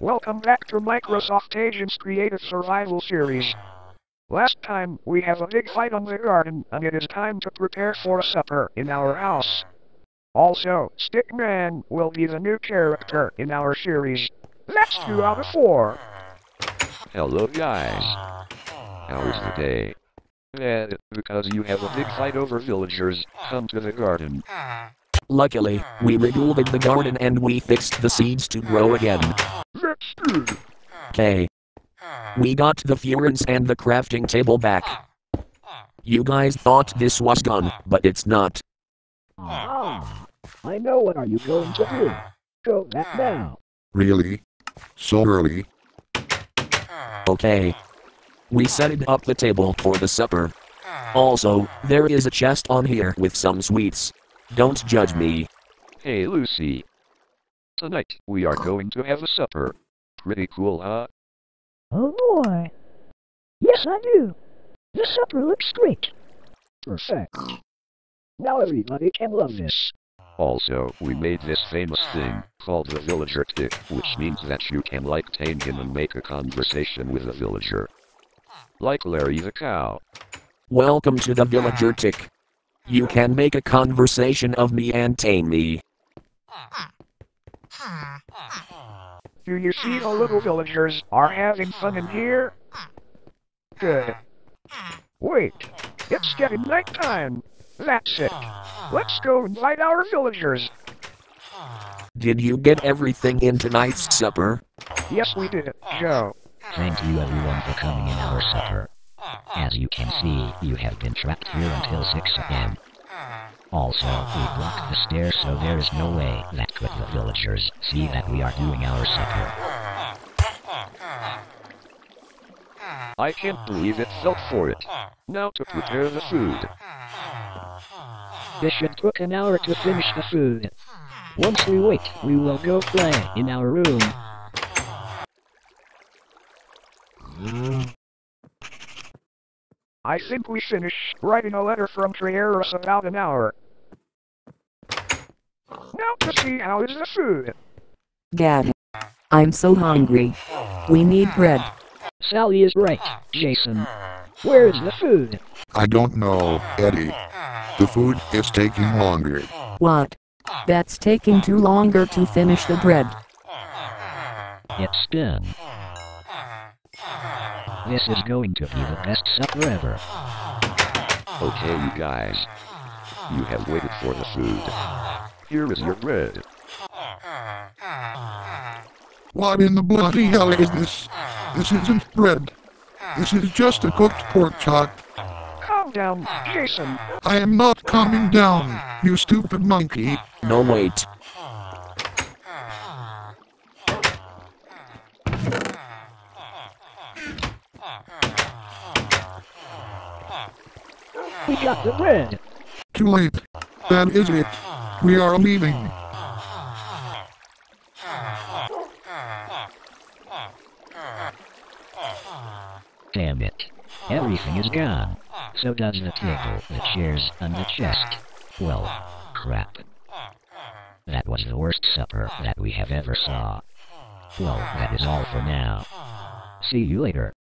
Welcome back to Microsoft Agents Creative Survival Series. Last time, we have a big fight on the garden, and it is time to prepare for a supper in our house. Also, Stickman will be the new character in our series. That's two out of four. Hello guys. How is the day? And because you have a big fight over villagers, come to the garden. Luckily, we rebuilded the garden and we fixed the seeds to grow again. That's good. K. We got the furnace and the crafting table back. You guys thought this was done, but it's not. Ah, I know what are you going to do. Go that now. Really? So early? Okay. We set up the table for the supper. Also, there is a chest on here with some sweets. Don't judge me. Hey Lucy. Tonight, we are going to have a supper. Pretty cool, huh? Oh boy. Yes, I do. The supper looks great. Perfect. Now everybody can love this. Also, we made this famous thing, called the villager tick, which means that you can like tame him and make a conversation with the villager. Like Larry the cow. Welcome to the villager tick. You can make a conversation of me and tame me. Do you see the little villagers are having fun in here? Good. Wait, it's getting nighttime. That's it. Let's go invite our villagers. Did you get everything in tonight's supper? Yes, we did, Joe. Thank you everyone for coming in our supper. As you can see, you have been trapped here until 6 a.m. Also, we blocked the stairs so there is no way that could the villagers see that we are doing our supper. I can't believe it fell for it. Now to prepare the food. This should took an hour to finish the food. Once we wait, we will go play in our room. I think we finished writing a letter from Trieros about an hour. Now to see how is the food. Dad. I'm so hungry. We need bread. Sally is right, Jason. Where is the food? I don't know, Eddie. The food is taking longer. What? That's taking too longer to finish the bread. It's done. This is going to be the best supper ever. Okay, you guys. You have waited for the food. Here is your bread. What in the bloody hell is this? This isn't bread. This is just a cooked pork chop. Calm down, Jason. I am not calming down, you stupid monkey. No wait. We got the bread. Too late. That is it. We are leaving. Damn it. Everything is gone. So does the table, the chairs, and the chest. Well, crap. That was the worst supper that we have ever saw. Well, that is all for now. See you later.